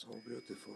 So beautiful.